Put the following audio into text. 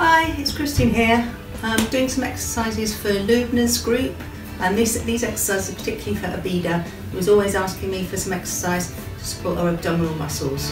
Hi, it's Christine here, I'm doing some exercises for Lubna's group and this, these exercises are particularly for Abida who is always asking me for some exercise to support her abdominal muscles.